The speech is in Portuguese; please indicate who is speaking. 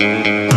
Speaker 1: Música